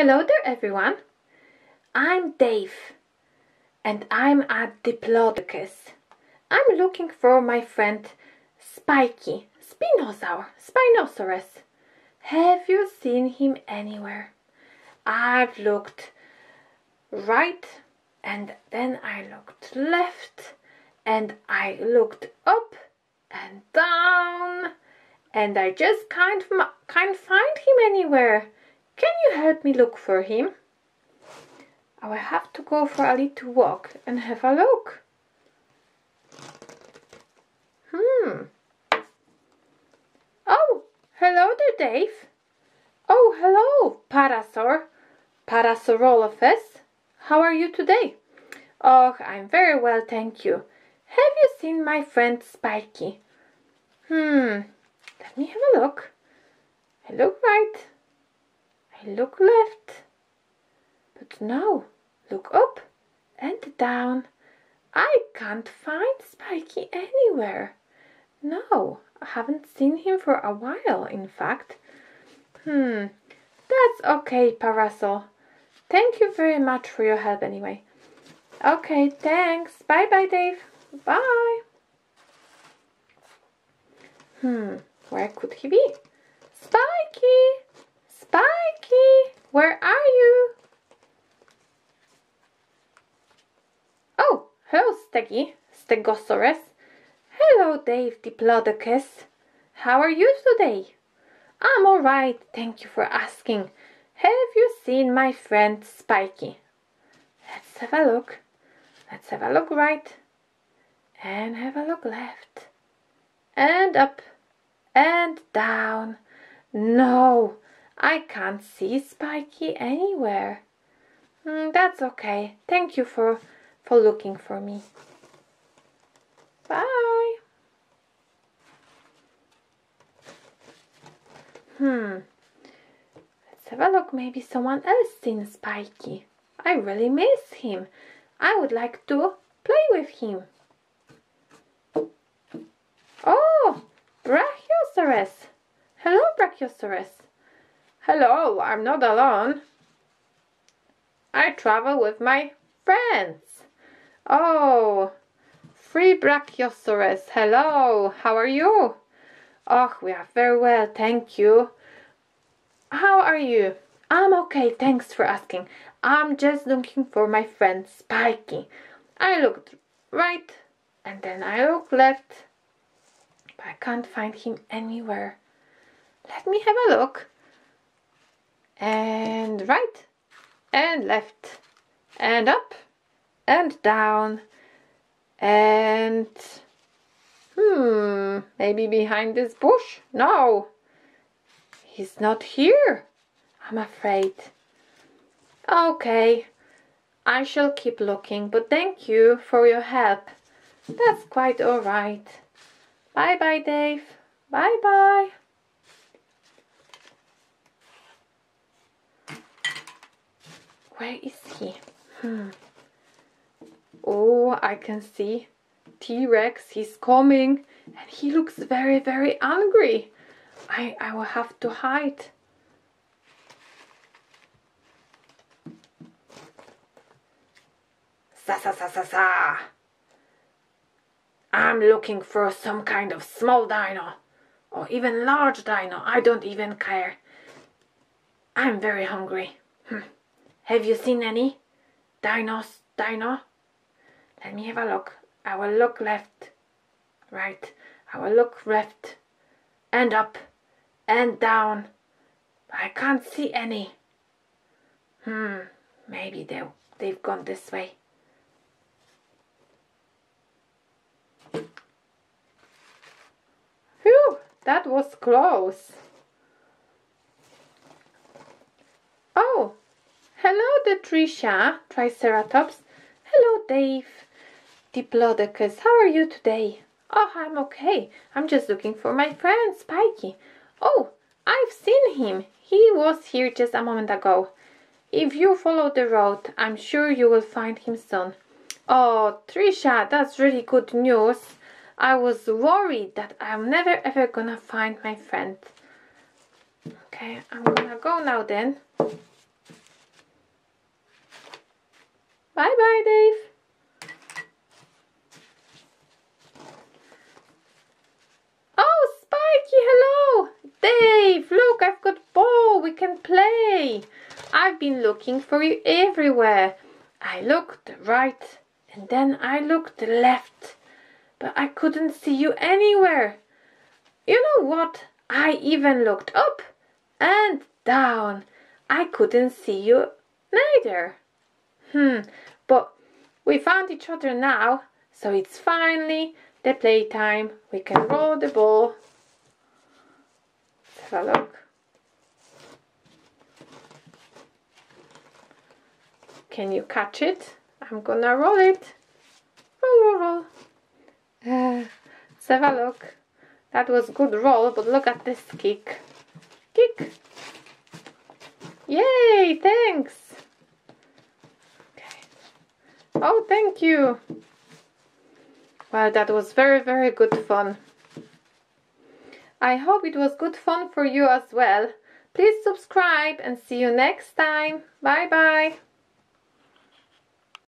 Hello there everyone. I'm Dave and I'm at Diplodocus. I'm looking for my friend Spiky, Spinosaur, Spinosaurus. Have you seen him anywhere? I've looked right and then I looked left and I looked up and down and I just can't, can't find him anywhere. Can you help me look for him? I will have to go for a little walk and have a look. Hmm. Oh, hello there, Dave. Oh, hello, Parasaur. Parasaurolophus. How are you today? Oh, I'm very well, thank you. Have you seen my friend Spiky? Hmm, let me have a look. I look right. I look left. But no, look up and down. I can't find Spiky anywhere. No, I haven't seen him for a while, in fact. Hmm, that's okay, Parasol. Thank you very much for your help anyway. Okay, thanks. Bye bye, Dave. Bye. Hmm, where could he be? Spiky! Where are you? Oh, hello, Steggy, Stegosaurus. Hello, Dave Diplodocus. How are you today? I'm alright, thank you for asking. Have you seen my friend Spiky? Let's have a look. Let's have a look right and have a look left and up and down. No, I can't see Spiky anywhere. Mm, that's okay. Thank you for, for looking for me. Bye. Hmm. Let's have a look. Maybe someone else seen Spiky. I really miss him. I would like to play with him. Oh, Brachiosaurus. Hello, Brachiosaurus. Hello, I'm not alone. I travel with my friends. Oh, free Brachiosaurus. Hello, how are you? Oh, we are very well, thank you. How are you? I'm okay, thanks for asking. I'm just looking for my friend Spiky. I looked right and then I looked left, but I can't find him anywhere. Let me have a look. And right and left and up and down and hmm maybe behind this bush? No. He's not here I'm afraid. Okay I shall keep looking but thank you for your help. That's quite alright bye bye Dave. Bye bye Where is he? Hmm. Oh, I can see T-Rex. He's coming and he looks very, very angry. I, I will have to hide. Sa sa sa sa sa. I'm looking for some kind of small dino or even large dino. I don't even care. I'm very hungry. Hmm. Have you seen any? Dinos, dino? Let me have a look. I will look left, right. I will look left and up and down. I can't see any. Hmm, maybe they, they've gone this way. Phew, that was close. Oh, Hello, Detrisha, Triceratops. Hello, Dave. Diplodocus, how are you today? Oh, I'm okay. I'm just looking for my friend, Spiky. Oh, I've seen him. He was here just a moment ago. If you follow the road, I'm sure you will find him soon. Oh, Trisha, that's really good news. I was worried that I'm never ever gonna find my friend. Okay, I'm gonna go now then. Bye bye, Dave. Oh, Spiky, hello. Dave, look, I've got ball. We can play. I've been looking for you everywhere. I looked right and then I looked left, but I couldn't see you anywhere. You know what? I even looked up and down. I couldn't see you neither. Hmm, but we found each other now, so it's finally the playtime. We can roll the ball. Let's have a look. Can you catch it? I'm gonna roll it. Roll, roll, roll. Uh, have a look. That was good roll, but look at this kick. Kick. Yay, thanks. Oh, thank you. Well, that was very, very good fun. I hope it was good fun for you as well. Please subscribe and see you next time. Bye bye.